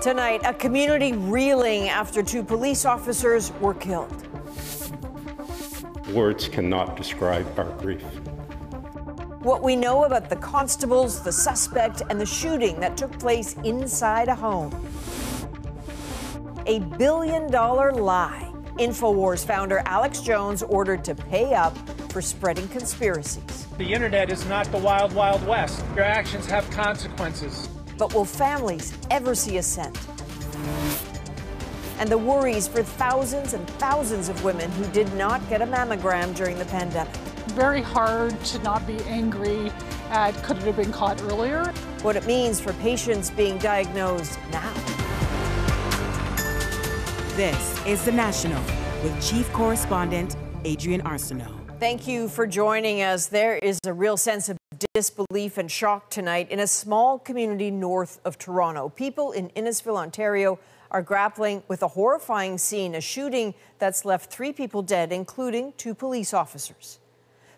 Tonight, a community reeling after two police officers were killed. Words cannot describe our grief. What we know about the constables, the suspect, and the shooting that took place inside a home. A billion dollar lie. InfoWars founder Alex Jones ordered to pay up for spreading conspiracies. The internet is not the wild, wild west. Your actions have consequences. But will families ever see a cent? And the worries for thousands and thousands of women who did not get a mammogram during the pandemic. Very hard to not be angry uh, at could it have been caught earlier. What it means for patients being diagnosed now. This is The National with Chief Correspondent Adrienne Arsenault. Thank you for joining us. There is a real sense of disbelief and shock tonight in a small community north of Toronto. People in Innisfil, Ontario are grappling with a horrifying scene, a shooting that's left three people dead, including two police officers.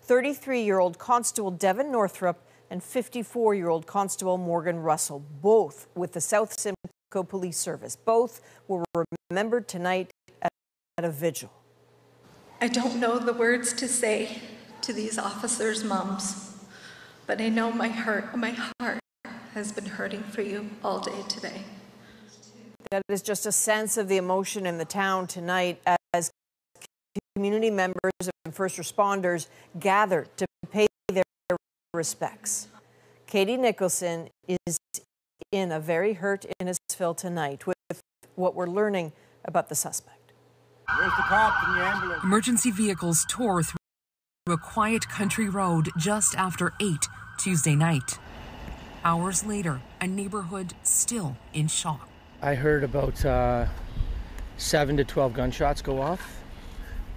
33 year old Constable Devon Northrup and 54 year old Constable Morgan Russell, both with the South Simcoe Police Service. Both were remembered tonight at a vigil. I don't know the words to say to these officers' moms, but I know my heart, my heart has been hurting for you all day today. That is just a sense of the emotion in the town tonight as community members and first responders gather to pay their respects. Katie Nicholson is in a very hurt Innisfil tonight with what we're learning about the suspect. Where's the cop and the ambulance? Emergency vehicles tore through a quiet country road just after 8 Tuesday night. Hours later, a neighborhood still in shock. I heard about uh, 7 to 12 gunshots go off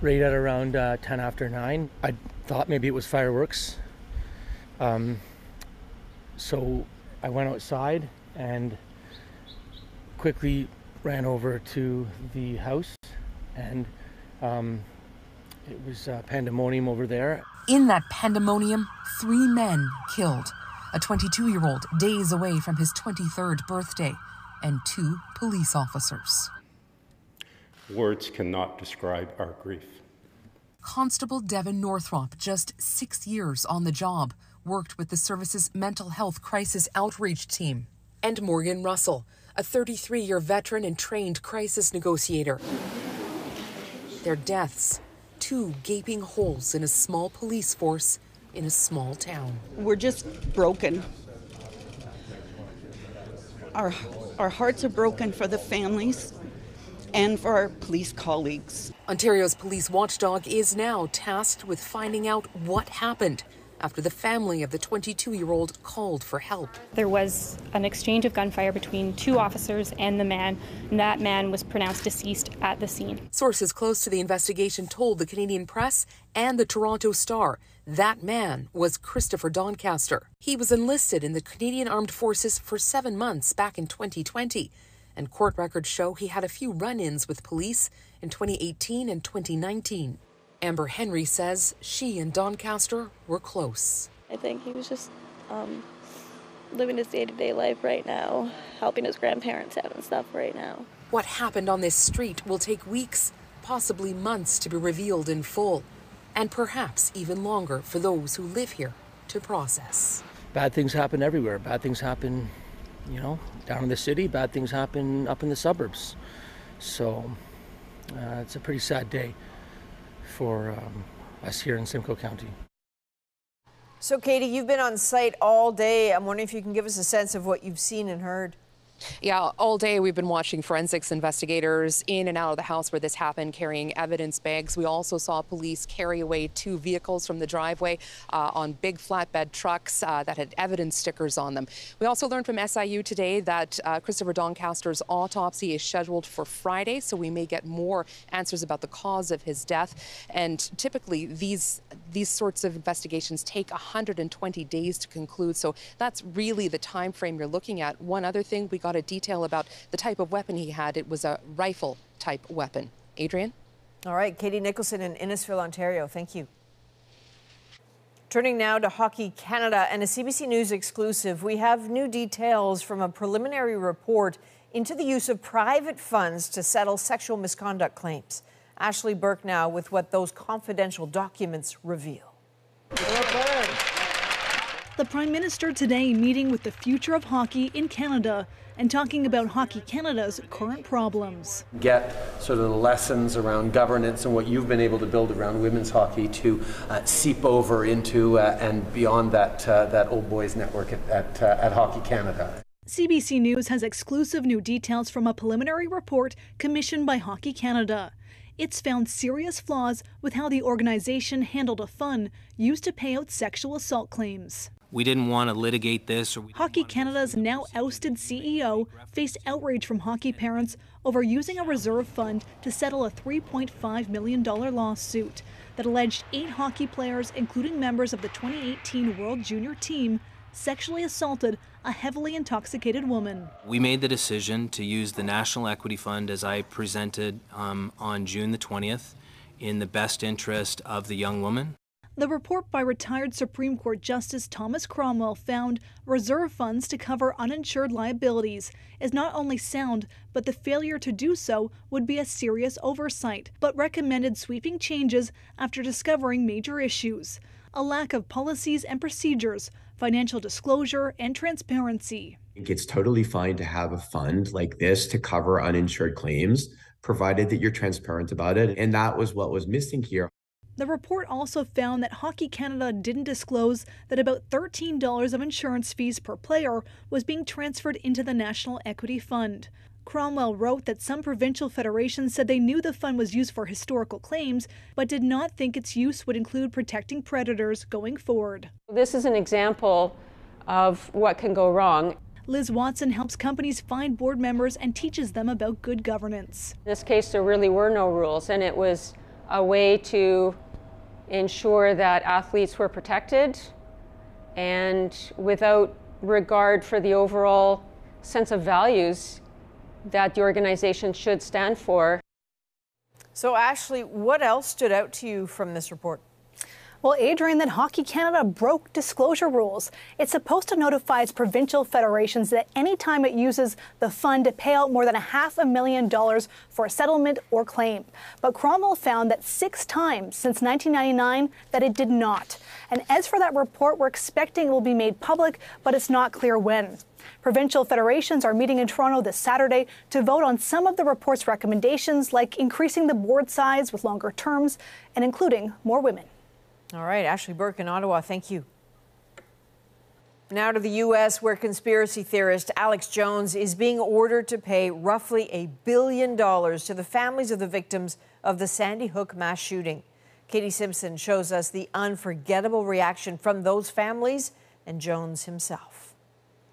right at around uh, 10 after 9. I thought maybe it was fireworks. Um, so I went outside and quickly ran over to the house and um, it was uh, pandemonium over there. In that pandemonium, three men killed a 22 year old days away from his 23rd birthday, and two police officers. Words cannot describe our grief. Constable Devon Northrup, just six years on the job, worked with the service's mental health crisis outreach team. And Morgan Russell, a 33 year veteran and trained crisis negotiator. Their deaths, two gaping holes in a small police force in a small town. We're just broken. Our, our hearts are broken for the families and for our police colleagues. Ontario's police watchdog is now tasked with finding out what happened after the family of the 22 year old called for help. There was an exchange of gunfire between two officers and the man, and that man was pronounced deceased at the scene. Sources close to the investigation told the Canadian Press and the Toronto Star that man was Christopher Doncaster. He was enlisted in the Canadian Armed Forces for seven months back in 2020 and court records show he had a few run ins with police in 2018 and 2019. Amber Henry says she and Doncaster were close. I think he was just um, living his day to day life right now, helping his grandparents out and stuff right now. What happened on this street will take weeks, possibly months, to be revealed in full, and perhaps even longer for those who live here to process. Bad things happen everywhere. Bad things happen, you know, down in the city. Bad things happen up in the suburbs. So uh, it's a pretty sad day for um, us here in Simcoe County. So, Katie, you've been on site all day. I'm wondering if you can give us a sense of what you've seen and heard. Yeah, all day we've been watching forensics investigators in and out of the house where this happened carrying evidence bags. We also saw police carry away two vehicles from the driveway uh, on big flatbed trucks uh, that had evidence stickers on them. We also learned from SIU today that uh, Christopher Doncaster's autopsy is scheduled for Friday, so we may get more answers about the cause of his death. And typically, these these sorts of investigations take 120 days to conclude, so that's really the time frame you're looking at. One other thing we got a detail about the type of weapon he had. It was a rifle type weapon. Adrienne? All right, Katie Nicholson in Innisfil, Ontario. Thank you. Turning now to Hockey Canada and a CBC News exclusive, we have new details from a preliminary report into the use of private funds to settle sexual misconduct claims. Ashley Burke now with what those confidential documents reveal. The Prime Minister today meeting with the future of hockey in Canada and talking about Hockey Canada's current problems. Get sort of the lessons around governance and what you've been able to build around women's hockey to uh, seep over into uh, and beyond that, uh, that old boys network at, at, uh, at Hockey Canada. CBC News has exclusive new details from a preliminary report commissioned by Hockey Canada. It's found serious flaws with how the organization handled a fund used to pay out sexual assault claims. We didn't want to litigate this. Hockey Canada's now ousted CEO faced outrage from hockey parents over using a reserve fund to settle a $3.5 million lawsuit that alleged eight hockey players, including members of the 2018 World Junior team, sexually assaulted a heavily intoxicated woman. We made the decision to use the National Equity Fund as I presented um, on June the 20th in the best interest of the young woman. The report by retired Supreme Court Justice Thomas Cromwell found reserve funds to cover uninsured liabilities is not only sound, but the failure to do so would be a serious oversight, but recommended sweeping changes after discovering major issues a lack of policies and procedures, financial disclosure, and transparency. It's totally fine to have a fund like this to cover uninsured claims, provided that you're transparent about it. And that was what was missing here. The report also found that Hockey Canada didn't disclose that about $13 of insurance fees per player was being transferred into the National Equity Fund. Cromwell wrote that some provincial federations said they knew the fund was used for historical claims, but did not think its use would include protecting predators going forward. This is an example of what can go wrong. Liz Watson helps companies find board members and teaches them about good governance. In this case, there really were no rules, and it was a way to ensure that athletes were protected and without regard for the overall sense of values that the organization should stand for. So, Ashley, what else stood out to you from this report? Well, Adrienne, that Hockey Canada broke disclosure rules. It's supposed to notify its provincial federations that anytime it uses the fund to pay out more than a half a million dollars for a settlement or claim. But Cromwell found that six times since 1999 that it did not. And as for that report, we're expecting it will be made public, but it's not clear when. Provincial federations are meeting in Toronto this Saturday to vote on some of the report's recommendations, like increasing the board size with longer terms and including more women. All right, Ashley Burke in Ottawa, thank you. Now to the U.S., where conspiracy theorist Alex Jones is being ordered to pay roughly a billion dollars to the families of the victims of the Sandy Hook mass shooting. Katie Simpson shows us the unforgettable reaction from those families and Jones himself.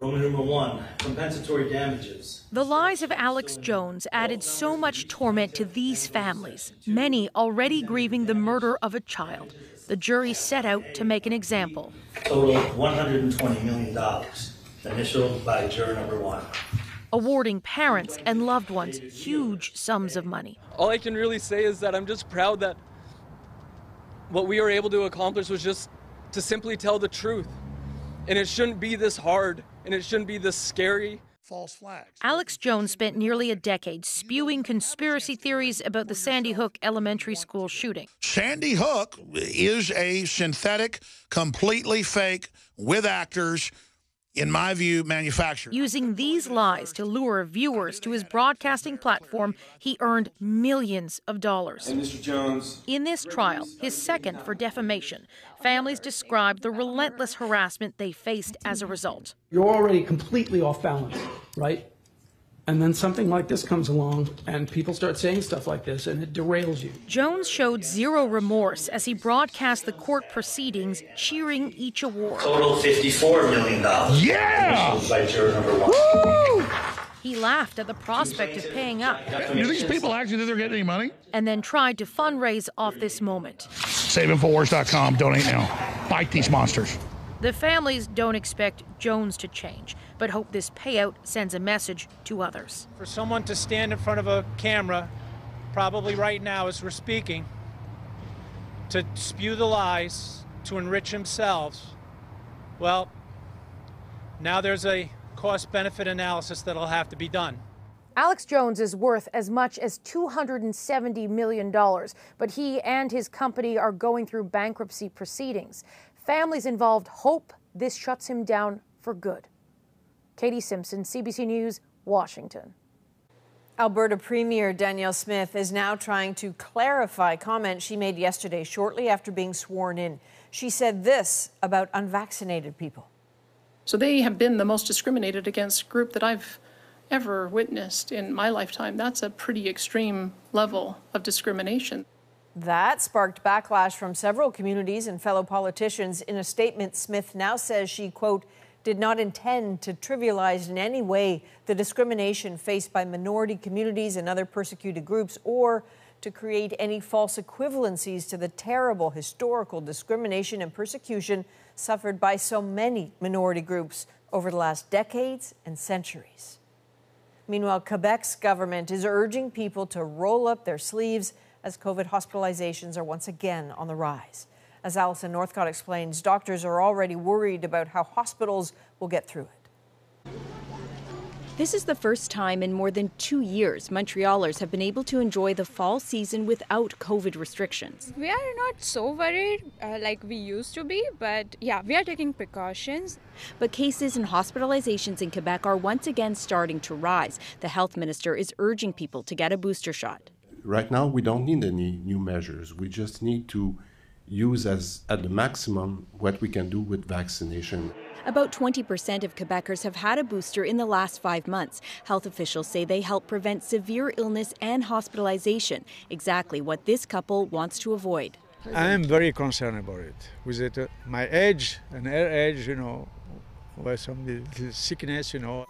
Roman number one, compensatory damages. The lies of Alex Jones added so much torment to these families, many already grieving the murder of a child the jury set out to make an example. Total $120 million, initialed by juror number one. Awarding parents and loved ones huge sums of money. All I can really say is that I'm just proud that what we were able to accomplish was just to simply tell the truth. And it shouldn't be this hard, and it shouldn't be this scary false flags. Alex Jones spent nearly a decade spewing conspiracy theories about the Sandy Hook Elementary School shooting. Sandy Hook is a synthetic, completely fake, with actors in my view, manufactured. Using these lies to lure viewers to his broadcasting platform, he earned millions of dollars. And Mr. Jones. In this trial, his second for defamation, families described the relentless harassment they faced as a result. You're already completely off balance, right? And then something like this comes along, and people start saying stuff like this, and it derails you. Jones showed zero remorse as he broadcast the court proceedings, cheering each award. Total $54 million. Yeah! By juror number one. Woo! He laughed at the prospect of paying up. Do these people actually think they're getting any money? And then tried to fundraise off this moment. SaveInfoWars.com. Donate now. Bite these monsters. The families don't expect Jones to change, but hope this payout sends a message to others. For someone to stand in front of a camera, probably right now as we're speaking, to spew the lies to enrich themselves, well, now there's a cost benefit analysis that'll have to be done. Alex Jones is worth as much as $270 million, but he and his company are going through bankruptcy proceedings. Families involved hope this shuts him down for good. Katie Simpson, CBC News, Washington. Alberta Premier Danielle Smith is now trying to clarify comments she made yesterday shortly after being sworn in. She said this about unvaccinated people. So they have been the most discriminated against group that I've ever witnessed in my lifetime. That's a pretty extreme level of discrimination. That sparked backlash from several communities and fellow politicians. In a statement, Smith now says she, quote, did not intend to trivialize in any way the discrimination faced by minority communities and other persecuted groups or to create any false equivalencies to the terrible historical discrimination and persecution suffered by so many minority groups over the last decades and centuries. Meanwhile, Quebec's government is urging people to roll up their sleeves as COVID hospitalizations are once again on the rise. As Alison Northcott explains, doctors are already worried about how hospitals will get through it. This is the first time in more than two years Montrealers have been able to enjoy the fall season without COVID restrictions. We are not so worried uh, like we used to be, but yeah, we are taking precautions. But cases and hospitalizations in Quebec are once again starting to rise. The health minister is urging people to get a booster shot. Right now, we don't need any new measures. We just need to use as at the maximum what we can do with vaccination. About 20% of Quebecers have had a booster in the last five months. Health officials say they help prevent severe illness and hospitalization, exactly what this couple wants to avoid. I am very concerned about it. With it, uh, my age and her age, you know, with some sickness, you know.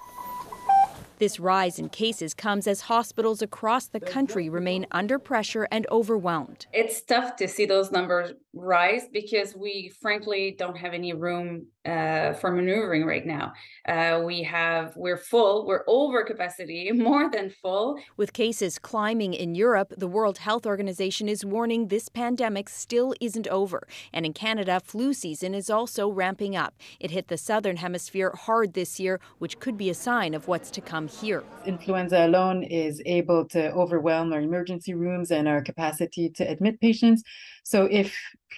This rise in cases comes as hospitals across the country remain under pressure and overwhelmed. It's tough to see those numbers rise because we frankly don't have any room uh, for maneuvering right now. Uh, we have we're full, we're over capacity, more than full. With cases climbing in Europe, the World Health Organization is warning this pandemic still isn't over. And in Canada, flu season is also ramping up. It hit the southern hemisphere hard this year, which could be a sign of what's to come here. Influenza alone is able to overwhelm our emergency rooms and our capacity to admit patients. So if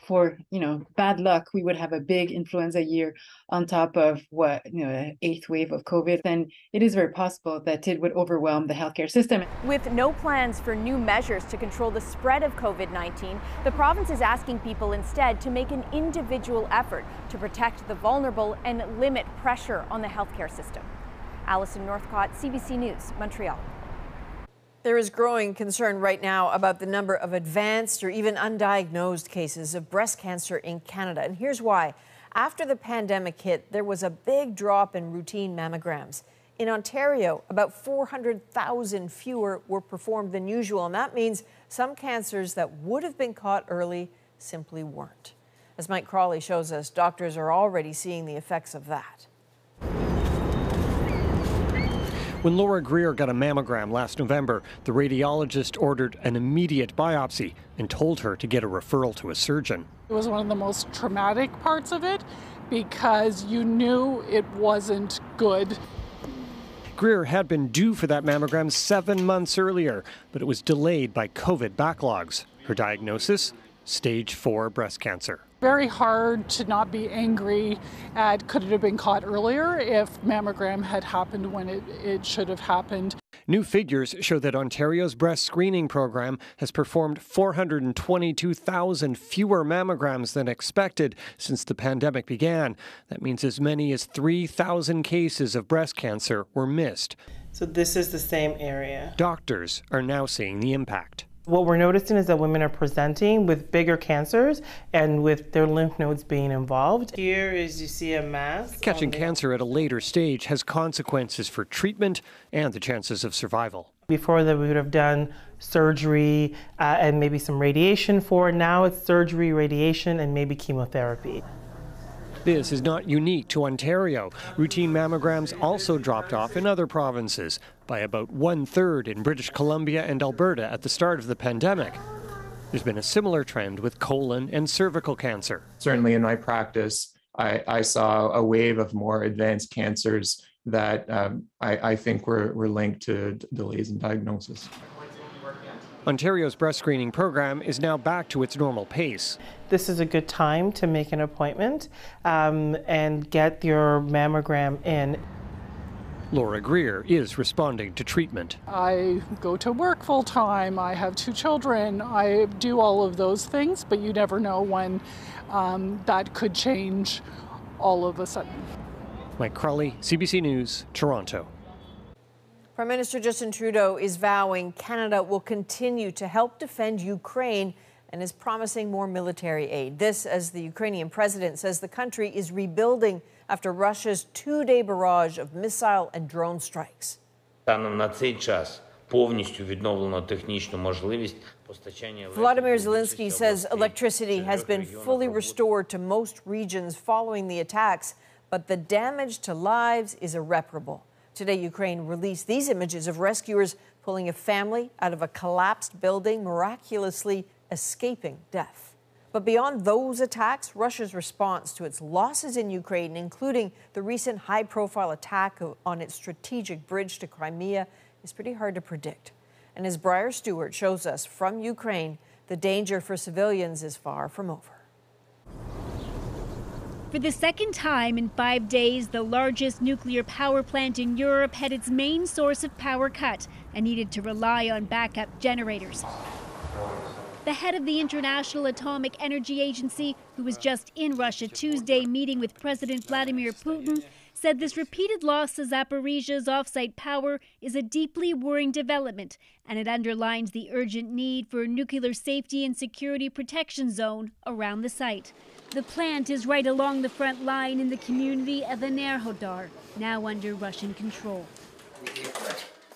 for you know bad luck we would have a big influenza year on top of what you know eighth wave of covid then it is very possible that it would overwhelm the healthcare system. With no plans for new measures to control the spread of covid-19 the province is asking people instead to make an individual effort to protect the vulnerable and limit pressure on the healthcare system. Alison northcott cbc news montreal there is growing concern right now about the number of advanced or even undiagnosed cases of breast cancer in Canada. And here's why. After the pandemic hit, there was a big drop in routine mammograms. In Ontario, about 400,000 fewer were performed than usual, and that means some cancers that would have been caught early simply weren't. As Mike Crawley shows us, doctors are already seeing the effects of that. When Laura Greer got a mammogram last November, the radiologist ordered an immediate biopsy and told her to get a referral to a surgeon. It was one of the most traumatic parts of it because you knew it wasn't good. Greer had been due for that mammogram seven months earlier, but it was delayed by COVID backlogs. Her diagnosis? Stage 4 breast cancer very hard to not be angry at could it have been caught earlier if mammogram had happened when it, it should have happened. New figures show that Ontario's breast screening program has performed 422,000 fewer mammograms than expected since the pandemic began. That means as many as 3,000 cases of breast cancer were missed. So, this is the same area. Doctors are now seeing the impact. What we're noticing is that women are presenting with bigger cancers and with their lymph nodes being involved. Here is you see a mass. Catching cancer at a later stage has consequences for treatment and the chances of survival. Before that, we would have done surgery uh, and maybe some radiation for. Now it's surgery, radiation, and maybe chemotherapy. This is not unique to Ontario. Routine mammograms also dropped off in other provinces, by about one third in British Columbia and Alberta at the start of the pandemic. There's been a similar trend with colon and cervical cancer. Certainly in my practice, I, I saw a wave of more advanced cancers that um, I, I, think were, were linked to delays in diagnosis. Ontario's breast screening program is now back to its normal pace. This is a good time to make an appointment um, and get your mammogram in. Laura Greer is responding to treatment. I go to work full time, I have two children, I do all of those things, but you never know when um, that could change all of a sudden. Mike Crawley, CBC News, Toronto. Prime Minister Justin Trudeau is vowing Canada will continue to help defend Ukraine and is promising more military aid. This, as the Ukrainian president says the country is rebuilding after Russia's two day barrage of missile and drone strikes. Vladimir Zelensky says electricity has been fully restored to most regions following the attacks, but the damage to lives is irreparable. Today, Ukraine released these images of rescuers pulling a family out of a collapsed building, miraculously escaping death. But beyond those attacks, Russia's response to its losses in Ukraine, including the recent high profile attack on its strategic bridge to Crimea, is pretty hard to predict. And as Briar Stewart shows us from Ukraine, the danger for civilians is far from over. For the second time in five days, the largest nuclear power plant in Europe had its main source of power cut and needed to rely on backup generators. The head of the International Atomic Energy Agency, who was just in Russia Tuesday meeting with President Vladimir Putin, said this repeated loss of Zaporizhia's offsite power is a deeply worrying development, and it underlines the urgent need for a nuclear safety and security protection zone around the site. The plant is right along the front line in the community of Enerhodar, now under Russian control.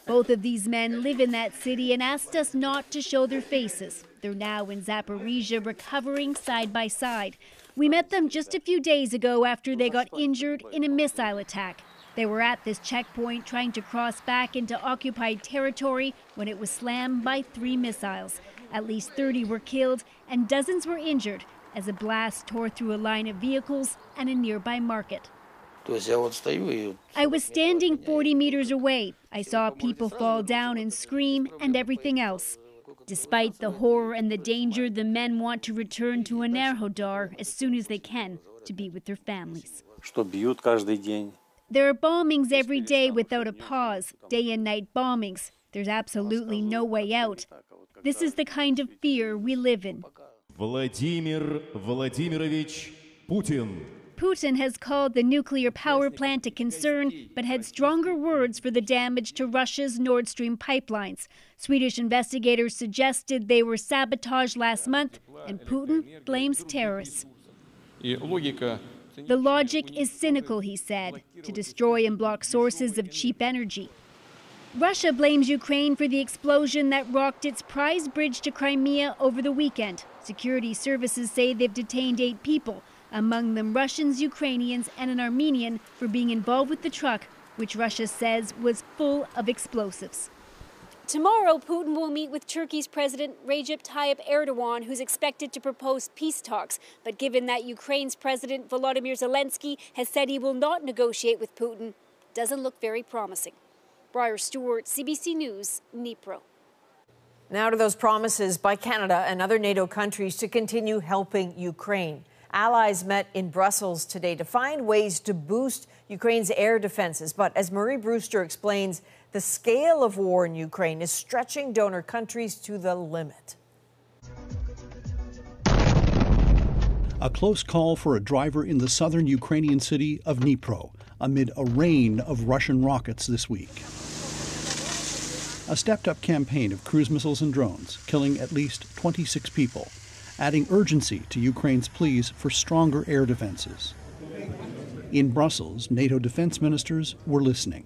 Both of these men live in that city and asked us not to show their faces. They're now in Zaporizhia recovering side by side. We met them just a few days ago after they got injured in a missile attack. They were at this checkpoint trying to cross back into occupied territory when it was slammed by three missiles. At least 30 were killed and dozens were injured as a blast tore through a line of vehicles and a nearby market. I was standing 40 meters away. I saw people fall down and scream and everything else. Despite the horror and the danger, the men want to return to Enerhodar as soon as they can to be with their families. There are bombings every day without a pause, day and night bombings. There's absolutely no way out. This is the kind of fear we live in. Vladimir Vladimirovich Putin. Putin has called the nuclear power plant a concern, but had stronger words for the damage to Russia's Nord Stream pipelines. Swedish investigators suggested they were sabotaged last month, and Putin blames terrorists. The logic is cynical, he said, to destroy and block sources of cheap energy. Russia blames Ukraine for the explosion that rocked its prize bridge to Crimea over the weekend. Security services say they've detained eight people, among them Russians, Ukrainians, and an Armenian for being involved with the truck, which Russia says was full of explosives. Tomorrow, Putin will meet with Turkey's President Recep Tayyip Erdogan, who's expected to propose peace talks. But given that Ukraine's President Volodymyr Zelensky has said he will not negotiate with Putin, doesn't look very promising. Briar Stewart, CBC News, Dnipro. Now to those promises by Canada and other NATO countries to continue helping Ukraine. Allies met in Brussels today to find ways to boost Ukraine's air defenses. But as Murray Brewster explains, the scale of war in Ukraine is stretching donor countries to the limit. A close call for a driver in the southern Ukrainian city of Dnipro amid a rain of Russian rockets this week. A stepped up campaign of cruise missiles and drones, killing at least 26 people adding urgency to Ukraine's pleas for stronger air defenses. In Brussels, NATO defense ministers were listening.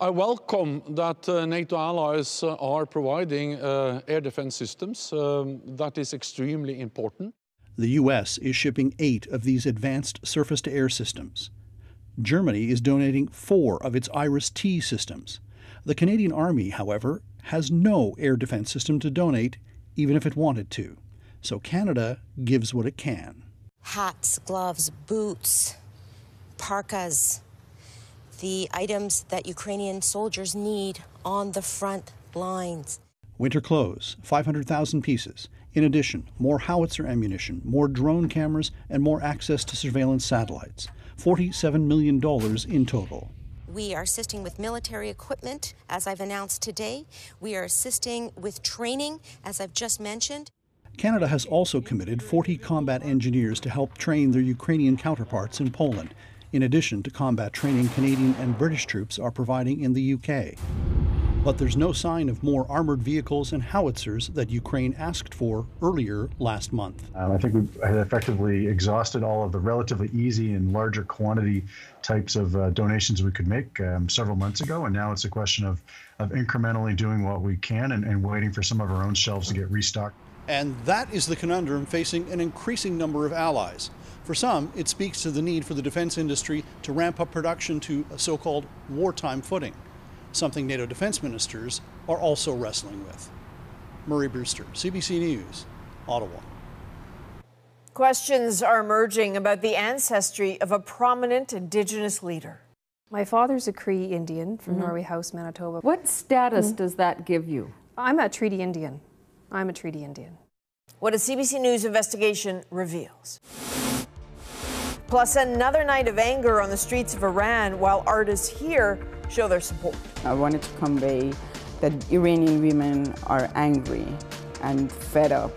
I welcome that uh, NATO allies uh, are providing uh, air defense systems. Um, that is extremely important. The U.S. is shipping eight of these advanced surface to air systems. Germany is donating four of its IRIS-T systems. The Canadian Army, however, has no air defense system to donate, even if it wanted to. So Canada gives what it can. Hats, gloves, boots, parkas, the items that Ukrainian soldiers need on the front lines. Winter clothes, 500,000 pieces. In addition, more howitzer ammunition, more drone cameras, and more access to surveillance satellites. $47 million in total. We are assisting with military equipment, as I've announced today. We are assisting with training, as I've just mentioned. Canada has also committed 40 combat engineers to help train their Ukrainian counterparts in Poland, in addition to combat training Canadian and British troops are providing in the UK. But there's no sign of more armored vehicles and howitzers that Ukraine asked for earlier last month. Um, I think we had effectively exhausted all of the relatively easy and larger quantity types of uh, donations we could make um, several months ago, and now it's a question of, of incrementally doing what we can and, and waiting for some of our own shelves to get restocked. And that is the conundrum facing an increasing number of allies. For some, it speaks to the need for the defense industry to ramp up production to a so called wartime footing something NATO defense ministers are also wrestling with. Murray Brewster, CBC News, Ottawa. Questions are emerging about the ancestry of a prominent Indigenous leader. My father's a Cree Indian from mm-hmm. Norway House, Manitoba. What status mm-hmm. does that give you? I'm a Treaty Indian. I'm a Treaty Indian. What a CBC News investigation reveals. Plus, another night of anger on the streets of Iran while artists here show their support. I wanted to convey that Iranian women are angry and fed up.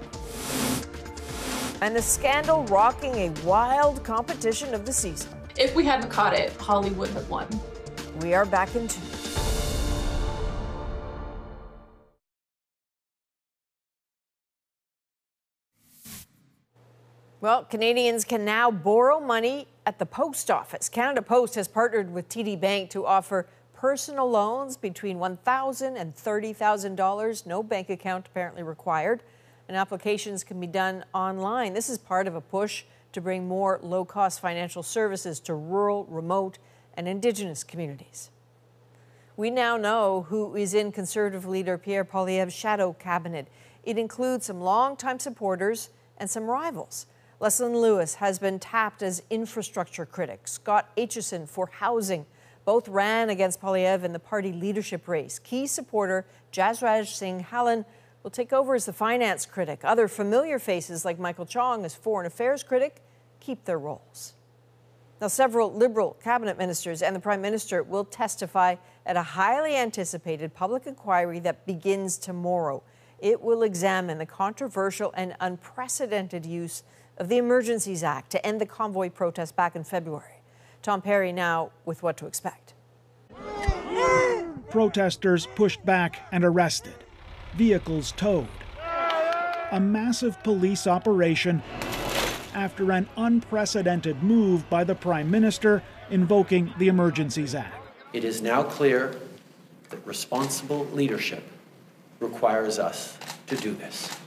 And the scandal rocking a wild competition of the season. If we hadn't caught it, Holly would have won. We are back in two. Well, Canadians can now borrow money at the post office. Canada Post has partnered with TD Bank to offer personal loans between $1,000 and $30,000. No bank account apparently required. And applications can be done online. This is part of a push to bring more low cost financial services to rural, remote, and Indigenous communities. We now know who is in Conservative leader Pierre Poilievre's shadow cabinet. It includes some longtime supporters and some rivals. Leslyn Lewis has been tapped as infrastructure critic, Scott Aitchison for housing. Both ran against Poilievre in the party leadership race. Key supporter Jasraj Singh Hallan will take over as the finance critic. Other familiar faces like Michael Chong as foreign affairs critic keep their roles. Now, several Liberal cabinet ministers and the Prime Minister will testify at a highly anticipated public inquiry that begins tomorrow. It will examine the controversial and unprecedented use of the Emergencies Act to end the convoy protest back in February. Tom Perry now with what to expect. Protesters pushed back and arrested, vehicles towed. A massive police operation after an unprecedented move by the Prime Minister invoking the Emergencies Act. It is now clear that responsible leadership requires us to do this.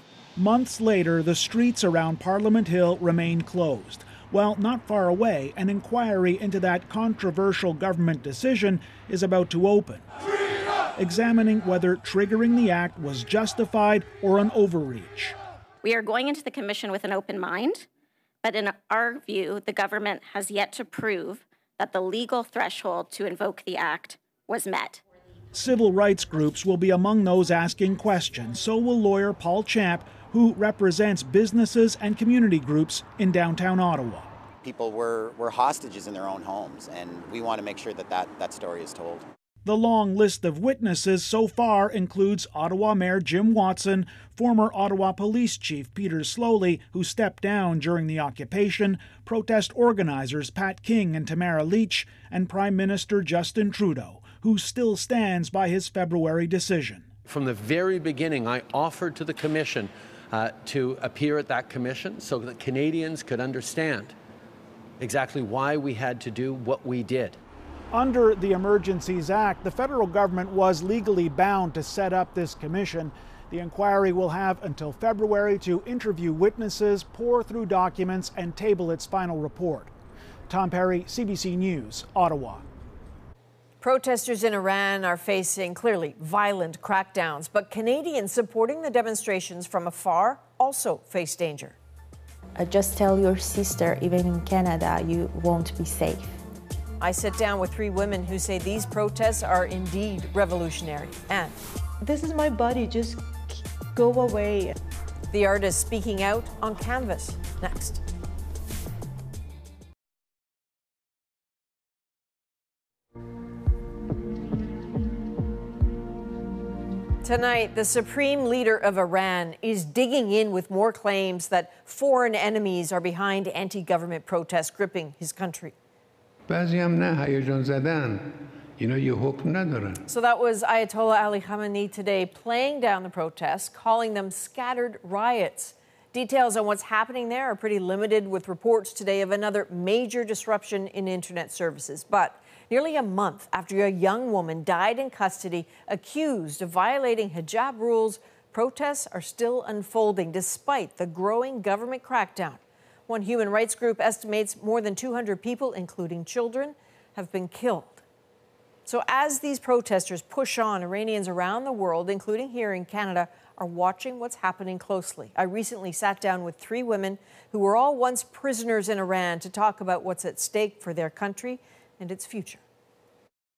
Months later, the streets around Parliament Hill remain closed. Well, not far away, an inquiry into that controversial government decision is about to open, examining whether triggering the act was justified or an overreach. We are going into the commission with an open mind, but in our view, the government has yet to prove that the legal threshold to invoke the act was met. Civil rights groups will be among those asking questions, so will lawyer Paul Champ, who represents businesses and community groups in downtown Ottawa. People were, were hostages in their own homes, and we want to make sure that, that that story is told. The long list of witnesses so far includes Ottawa Mayor Jim Watson, former Ottawa Police Chief Peter Sloly, who stepped down during the occupation, protest organizers Pat King and Tamara Lich, and Prime Minister Justin Trudeau, who still stands by his February decision. From the very beginning, I offered to the Commission uh, to appear at that commission so that Canadians could understand exactly why we had to do what we did. Under the Emergencies Act, the federal government was legally bound to set up this commission. The inquiry will have until February to interview witnesses, pour through documents, and table its final report. Tom Perry, CBC News, Ottawa. Protesters in Iran are facing clearly violent crackdowns, but Canadians supporting the demonstrations from afar also face danger. Uh, just tell your sister, even in Canada, you won't be safe. I sit down with three women who say these protests are indeed revolutionary. And this is my body, just go away. The artist speaking out on canvas. Next. Tonight, the supreme leader of Iran is digging in with more claims that foreign enemies are behind anti government protests gripping his country. So that was Ayatollah Ali Khamenei today playing down the protests, calling them scattered riots. Details on what's happening there are pretty limited, with reports today of another major disruption in internet services. But nearly a month after a young woman died in custody accused of violating hijab rules, protests are still unfolding despite the growing government crackdown. One human rights group estimates more than 200 people, including children, have been killed. So, as these protesters push on, Iranians around the world, including here in Canada, are watching what's happening closely. I recently sat down with three women who were all once prisoners in Iran to talk about what's at stake for their country and its future.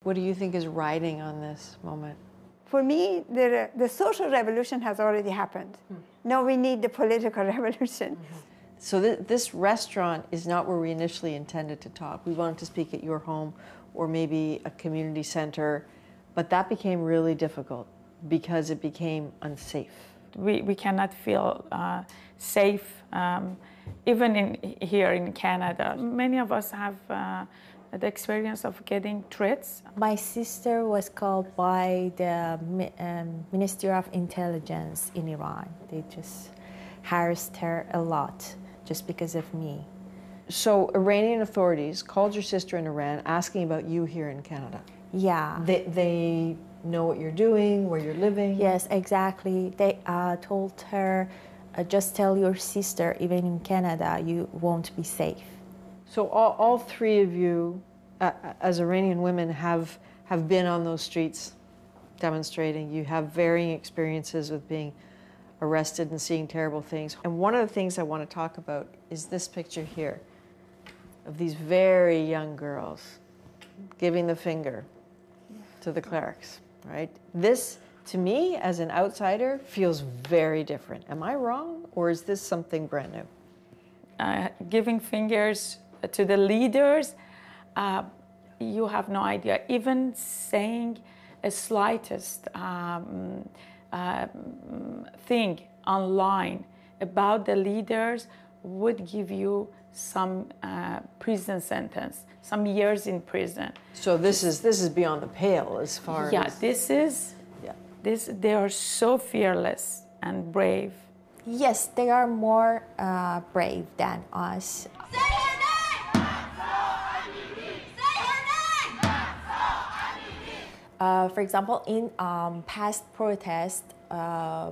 What do you think is riding on this moment? For me, the, the social revolution has already happened. Hmm. Now we need the political revolution. Mm-hmm. So th- this restaurant is not where we initially intended to talk. We wanted to speak at your home or maybe a community center, but that became really difficult because it became unsafe. We, we cannot feel uh, safe, um, even in, here in Canada. Many of us have uh, the experience of getting threats. My sister was called by the um, Ministry of Intelligence in Iran. They just harassed her a lot just because of me. So Iranian authorities called your sister in Iran asking about you here in Canada. Yeah. They, they know what you're doing, where you're living? Yes, exactly. They uh, told her, uh, just tell your sister, even in Canada, you won't be safe. So all, all three of you, uh, as Iranian women, have, have been on those streets demonstrating. You have varying experiences with being arrested and seeing terrible things. And one of the things I want to talk about is this picture here of these very young girls giving the finger to the clerics right? This, to me, as an outsider, feels very different. Am I wrong, or is this something brand new? Uh, giving fingers to the leaders, uh, you have no idea. Even saying a slightest um, uh, thing online about the leaders would give you some uh, prison sentence, some years in prison. So this is this is beyond the pale as far yeah, as this is yeah. this they are so fearless and brave. Yes, they are more uh, brave than us. Uh, for example, in um, past protests, uh,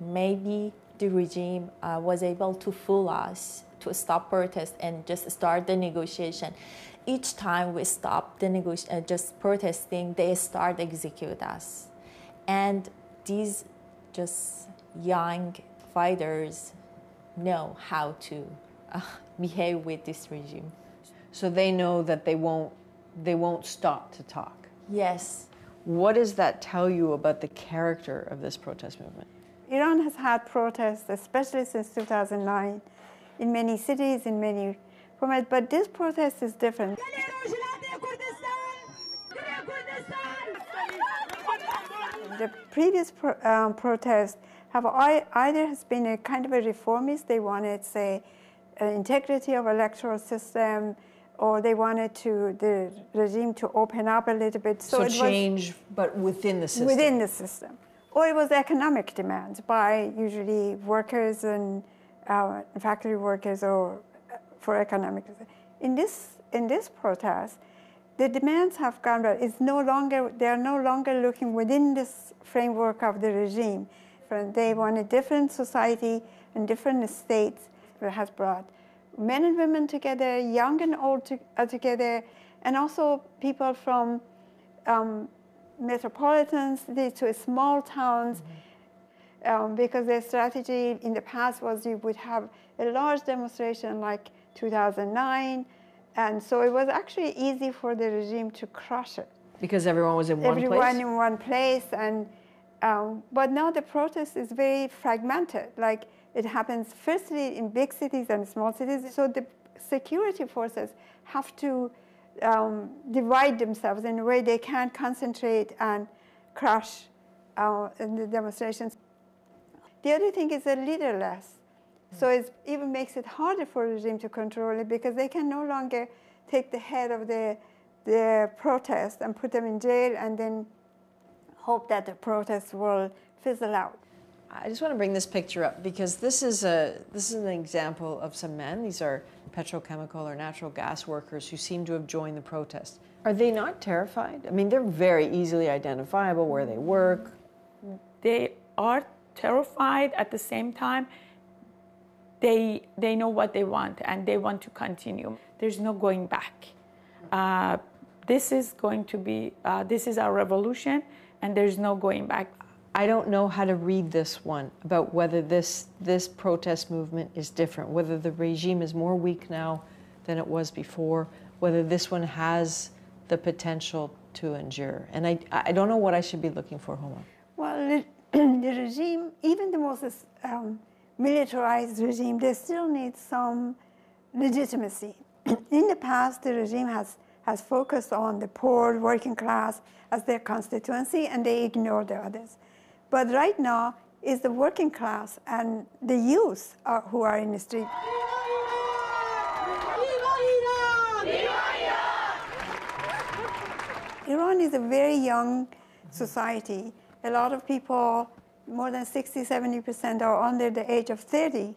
maybe the regime uh, was able to fool us to stop protest and just start the negotiation. Each time we stop the negotiation, uh, just protesting, they start execute us. And these just young fighters know how to uh, behave with this regime. So they know that they won't, they won't stop to talk. Yes. What does that tell you about the character of this protest movement? Iran has had protests, especially since 2009 in many cities, in many formats, but this protest is different. The previous pro, um, protests have either has been a kind of a reformist, they wanted, say, integrity of electoral system, or they wanted to the regime to open up a little bit. So, so change, was, but within the system. Within the system, or it was economic demands by usually workers and uh, factory workers or uh, for economic. In this in this protest, the demands have gone. It's no longer they are no longer looking within this framework of the regime. They want a different society and different states that has brought men and women together, young and old to, uh, together, and also people from um, metropolitan cities to small towns. Um, because their strategy in the past was you would have a large demonstration like 2009, and so it was actually easy for the regime to crush it. Because everyone was in one everyone place? Everyone in one place, and um, but now the protest is very fragmented. Like it happens firstly in big cities and small cities, so the security forces have to um, divide themselves in a way they can't concentrate and crush uh, the demonstrations. The other thing is they're leaderless. So it even makes it harder for the regime to control it because they can no longer take the head of the, the protest and put them in jail and then hope that the protest will fizzle out. I just want to bring this picture up because this is a this is an example of some men. These are petrochemical or natural gas workers who seem to have joined the protest. Are they not terrified? I mean, they're very easily identifiable where they work. They are terrified at the same time. They they know what they want and they want to continue. There's no going back. Uh, this is going to be uh, this is our revolution, and there's no going back. I don't know how to read this one about whether this this protest movement is different, whether the regime is more weak now than it was before, whether this one has the potential to endure. And I, I don't know what I should be looking for, Homa. Well, the, the regime, even the most um, militarized regime, they still need some legitimacy. In the past, the regime has, has focused on the poor, working class as their constituency, and they ignore the others. But right now is the working class and the youth are, who are in the street. Iran is a very young society. A lot of people, more than 60, 70% are under the age of 30.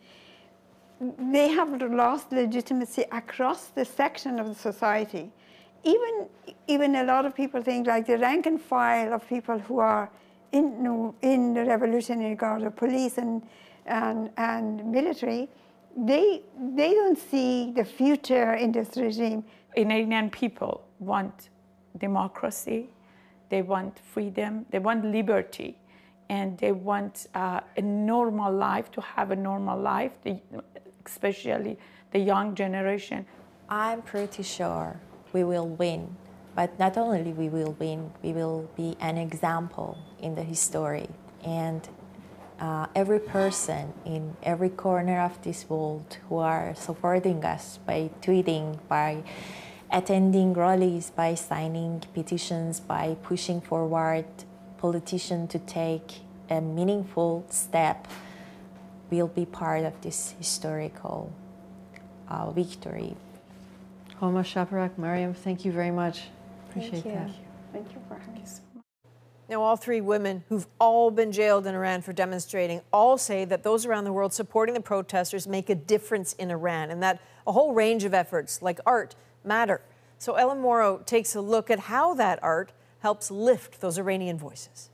They have lost legitimacy across the section of the society. Even, even a lot of people think like the rank and file of people who are in, in the Revolutionary Guard, the police and, and, and military, they, they don't see the future in this regime. Iranian people want democracy, they want freedom, they want liberty, and they want uh, a normal life, to have a normal life, especially the young generation. I'm pretty sure we will win. But not only we will win, we will be an example in the history. And uh, every person in every corner of this world who are supporting us by tweeting, by attending rallies, by signing petitions, by pushing forward politicians to take a meaningful step, will be part of this historical uh, victory. Homa Shaparak, Mariam, thank you very much. Appreciate Thank you. that. Thank you for having us. Now, all three women who've all been jailed in Iran for demonstrating all say that those around the world supporting the protesters make a difference in Iran and that a whole range of efforts, like art, matter. So, Ellen Mauro takes a look at how that art helps lift those Iranian voices.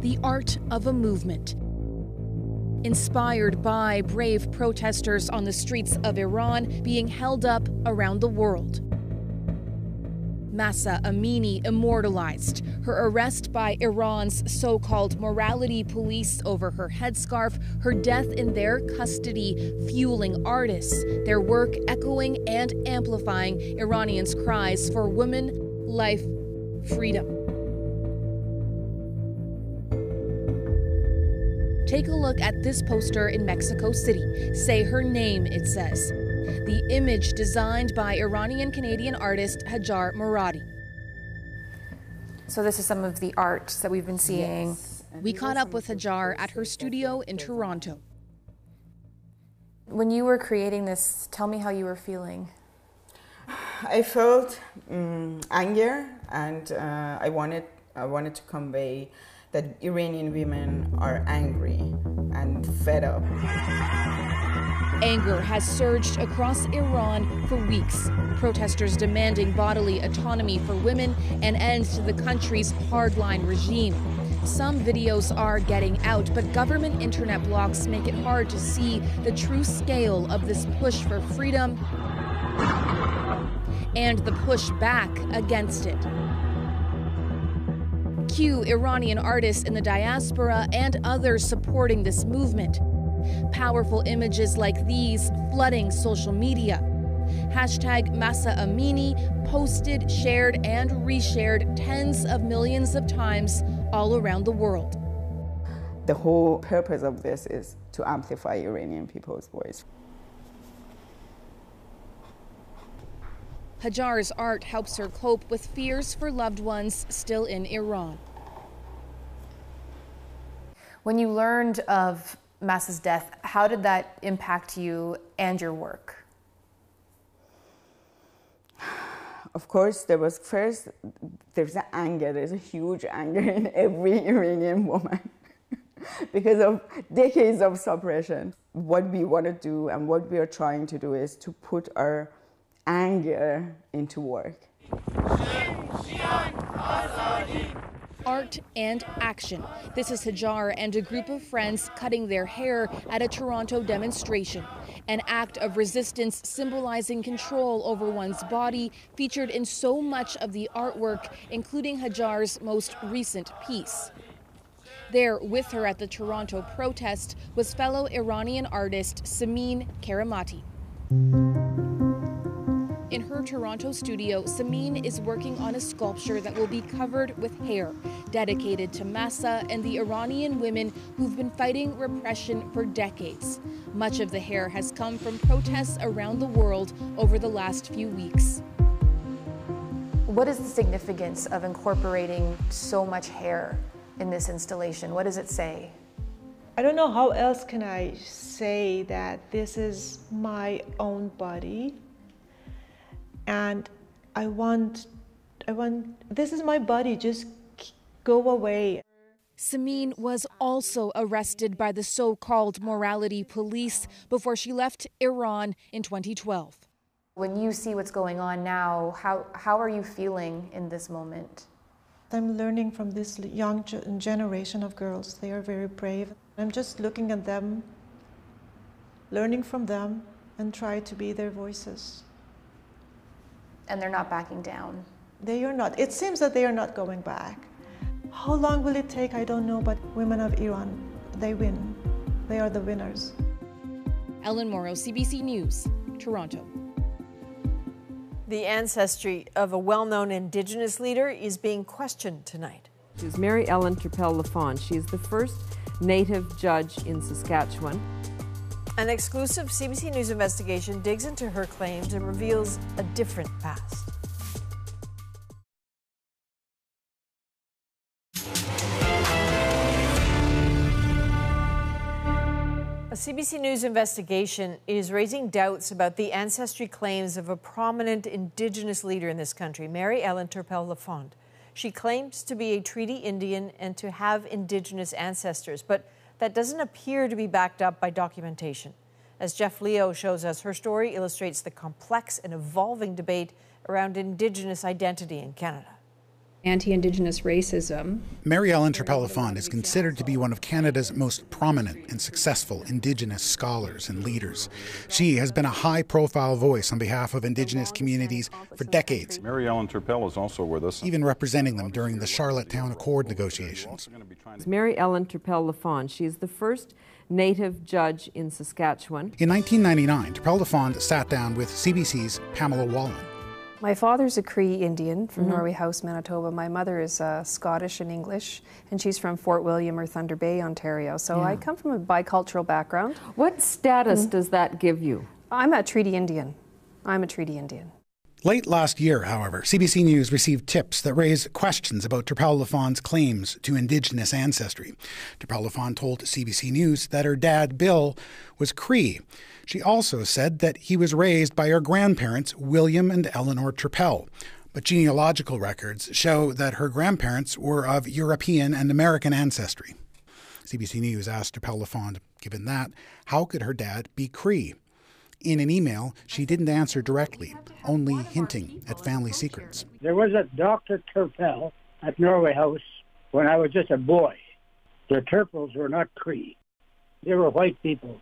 The art of a movement inspired by brave protesters on the streets of Iran being held up around the world. Mahsa Amini immortalized her arrest by Iran's so called morality police over her headscarf, her death in their custody, fueling artists, their work echoing and amplifying Iranians' cries for women, life, freedom. Take a look at this poster in Mexico City. Say her name, it says. The image designed by Iranian Canadian artist Hajar Moradi. So, this is some of the art that we've been seeing. Yes. We caught up with Hajar at her studio in Toronto. When you were creating this, tell me how you were feeling. I felt um, anger, and uh, I wanted I wanted to convey that Iranian women are angry and fed up. Anger has surged across Iran for weeks. Protesters demanding bodily autonomy for women and ends to the country's hardline regime. Some videos are getting out, but government internet blocks make it hard to see the true scale of this push for freedom and the push back against it. Cue Iranian artists in the diaspora and others supporting this movement. Powerful images like these flooding social media. Hashtag Mahsa Amini posted, shared, and reshared tens of millions of times all around the world. The whole purpose of this is to amplify Iranian people's voice. Hajar's art helps her cope with fears for loved ones still in Iran. When you learned of Mahsa's death, how did that impact you and your work? Of course, there was first, there's an anger, there's a huge anger in every Iranian woman because of decades of suppression. What we want to do and what we are trying to do is to put our anger into work. Art and action. This is Hajar and a group of friends cutting their hair at a Toronto demonstration. An act of resistance symbolizing control over one's body, featured in so much of the artwork, including Hajar's most recent piece. There with her at the Toronto protest was fellow Iranian artist Samin Karamati. In her Toronto studio, Samin is working on a sculpture that will be covered with hair, dedicated to Mahsa and the Iranian women who've been fighting repression for decades. Much of the hair has come from protests around the world over the last few weeks. What is the significance of incorporating so much hair in this installation? What does it say? I don't know how else can I say that this is my own body and I want, I want, this is my body, just go away. Samin was also arrested by the so called morality police before she left Iran in 2012. When you see what's going on now, how, how are you feeling in this moment? I'm learning from this young generation of girls. They are very brave. I'm just looking at them, learning from them, and try to be their voices and they're not backing down. They are not. It seems that they are not going back. How long will it take? I don't know, but women of Iran, they win. They are the winners. Ellen Mauro, CBC News, Toronto. The ancestry of a well known Indigenous leader is being questioned tonight. She's Mary Ellen Turpel Lafond. is the first Native judge in Saskatchewan. An exclusive CBC News investigation digs into her claims and reveals a different past. A CBC News investigation is raising doubts about the ancestry claims of a prominent Indigenous leader in this country, Mary Ellen Turpel Lafond. She claims to be a Treaty Indian and to have Indigenous ancestors, but that doesn't appear to be backed up by documentation. As Geoff Leo shows us, her story illustrates the complex and evolving debate around Indigenous identity in Canada anti-Indigenous racism. Mary Ellen Turpel Lafond is considered to be one of Canada's most prominent and successful Indigenous scholars and leaders. She has been a high-profile voice on behalf of Indigenous communities for decades. Mary Ellen Turpel is also with us. Even representing them during the Charlottetown Accord negotiations. Mary Ellen Turpel Lafond. She is the first Native judge in Saskatchewan. In 1999, Turpel Lafond sat down with CBC's Pamela Wallin. My father's a Cree Indian from mm-hmm. Norway House, Manitoba. My mother is uh, Scottish and English, and she's from Fort William or Thunder Bay, Ontario. So yeah. I come from a bicultural background. What status mm-hmm. does that give you? I'm a Treaty Indian. I'm a Treaty Indian. Late last year, however, CBC News received tips that raised questions about Turpel Lafond's claims to Indigenous ancestry. Turpel Lafond told CBC News that her dad, Bill, was Cree. She also said that he was raised by her grandparents, William and Eleanor Turpel. But genealogical records show that her grandparents were of European and American ancestry. CBC News asked Turpel Lafond, given that, how could her dad be Cree? In an email, she didn't answer directly, only hinting at family secrets. There was a Dr. Turpel at Norway House when I was just a boy. The Turpels were not Cree. They were white people.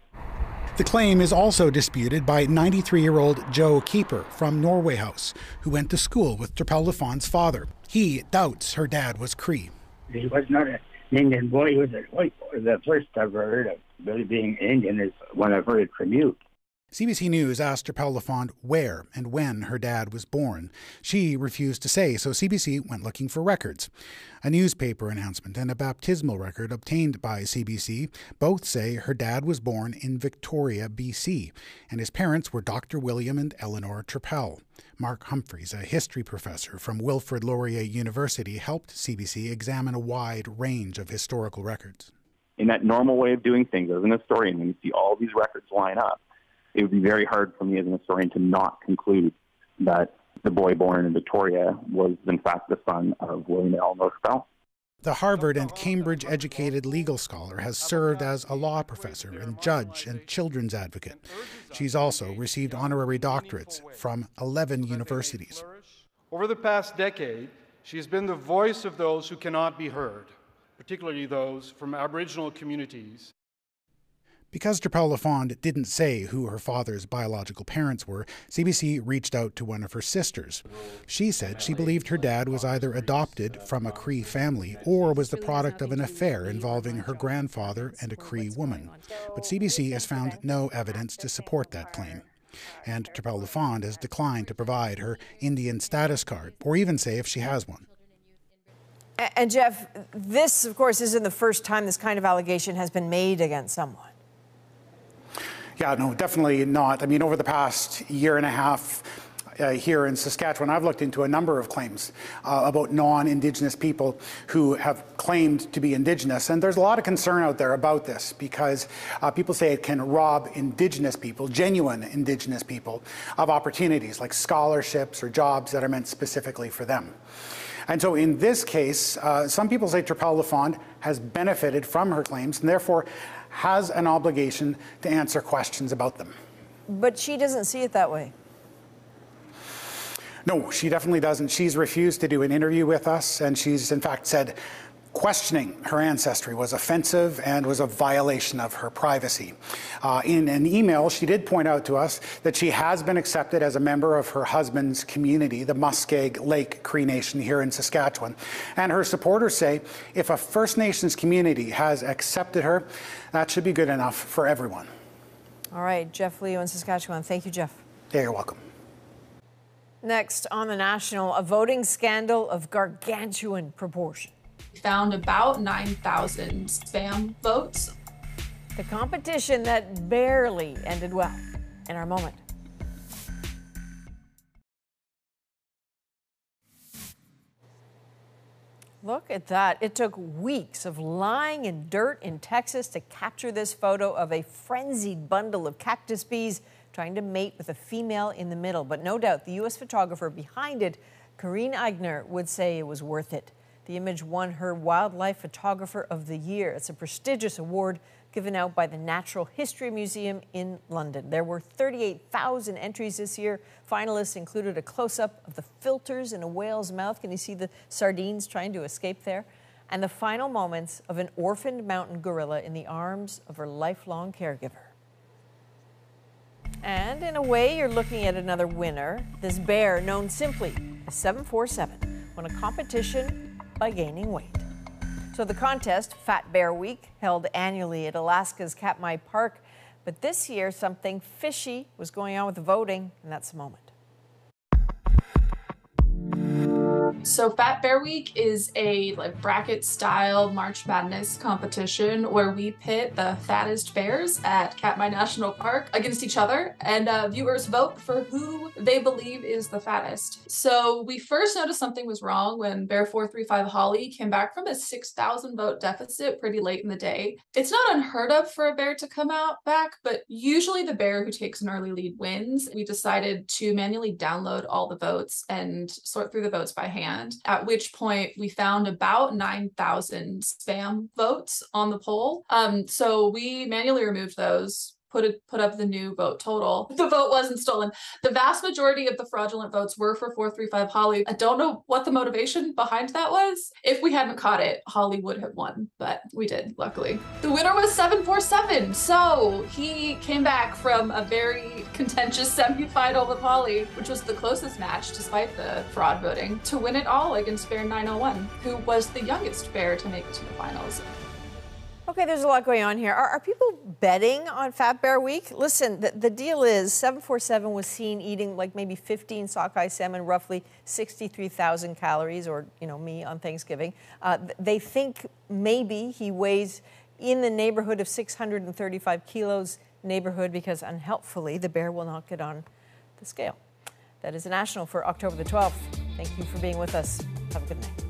The claim is also disputed by 93 year old Joe Keeper from Norway House, who went to school with Turpel Lafond's father. He doubts her dad was Cree. He was not an Indian boy, he was a white boy. The first I've heard of really being Indian is when I've heard it from you. CBC News asked Turpel Lafond where and when her dad was born. She refused to say, so CBC went looking for records. A newspaper announcement and a baptismal record obtained by CBC both say her dad was born in Victoria, BC, and his parents were Dr. William and Eleanor Turpel. Mark Humphries, a history professor from Wilfrid Laurier University, helped CBC examine a wide range of historical records. In that normal way of doing things, as an historian, when you see all these records line up, it would be very hard for me as an historian to not conclude that the boy born in Victoria was in fact the son of William and Eleanor Turpel. The Harvard and Cambridge educated legal scholar has served as a law professor and judge and children's advocate. She's also received honorary doctorates from 11 universities. Over the past decade, she has been the voice of those who cannot be heard, particularly those from Aboriginal communities because Turpel Lafond didn't say who her father's biological parents were, CBC reached out to one of her sisters. She said she believed her dad was either adopted from a Cree family or was the product of an affair involving her grandfather and a Cree woman. But CBC has found no evidence to support that claim. And Turpel Lafond has declined to provide her Indian status card or even say if she has one. And Geoff, this, of course, isn't the first time this kind of allegation has been made against someone. Yeah, no, definitely not. I mean, over the past year and a half, uh, here in Saskatchewan, I've looked into a number of claims uh, about non Indigenous people who have claimed to be Indigenous. And there's a lot of concern out there about this because uh, people say it can rob Indigenous people, genuine Indigenous people, of opportunities like scholarships or jobs that are meant specifically for them. And so in this case, uh, some people say Turpel Lafond has benefited from her claims and therefore has an obligation to answer questions about them. But she doesn't see it that way. No, she definitely doesn't. She's refused to do an interview with us, and she's in fact said questioning her ancestry was offensive and was a violation of her privacy. Uh, in an email, she did point out to us that she has been accepted as a member of her husband's community, the Muskeg Lake Cree Nation here in Saskatchewan. And her supporters say if a First Nations community has accepted her, that should be good enough for everyone. All right, Geoff Leo in Saskatchewan. Thank you, Geoff. Yeah, you're welcome. Next on the National, a voting scandal of gargantuan proportion found about 9,000 spam votes. The competition that barely ended well. In our moment. Look at that. It took weeks of lying in dirt in Texas to capture this photo of a frenzied bundle of cactus bees trying to mate with a female in the middle. But no doubt the U.S. photographer behind it, Karine Aigner, would say it was worth it. The image won her Wildlife Photographer of the Year. It's a prestigious award given out by the Natural History Museum in London. There were 38,000 entries this year. Finalists included a close up of the filters in a whale's mouth. Can you see the sardines trying to escape there? And the final moments of an orphaned mountain gorilla in the arms of her lifelong caregiver. And in a way, you're looking at another winner. This bear, known simply as 747, won a competition by gaining weight. So the contest, Fat Bear Week, held annually at Alaska's Katmai Park, but this year something fishy was going on with the voting, and that's the moment. So Fat Bear Week is a like bracket style March Madness competition where we pit the fattest bears at Katmai National Park against each other and uh, viewers vote for who they believe is the fattest. So we first noticed something was wrong when Bear 435 Holly came back from a 6,000 vote deficit pretty late in the day. It's not unheard of for a bear to come out back, but usually the bear who takes an early lead wins. We decided to manually download all the votes and sort through the votes by hand at which point we found about 9,000 spam votes on the poll. Um, so we manually removed those put put up the new vote total. The vote wasn't stolen. The vast majority of the fraudulent votes were for 435 Holly. I don't know what the motivation behind that was. If we hadn't caught it, Holly would have won, but we did, luckily. The winner was 747. So he came back from a very contentious semifinal with Holly, which was the closest match despite the fraud voting, to win it all against Bear 901, who was the youngest bear to make it to the finals. Okay, there's a lot going on here. Are, are people betting on Fat Bear Week? Listen, the, the, deal is 747 was seen eating like maybe 15 sockeye salmon, roughly 63,000 calories, or, you know, me on Thanksgiving. Uh, they think maybe he weighs in the neighborhood of 635 kilos neighborhood because unhelpfully the bear will not get on the scale. That is a national for October the 12th. Thank you for being with us. Have a good night.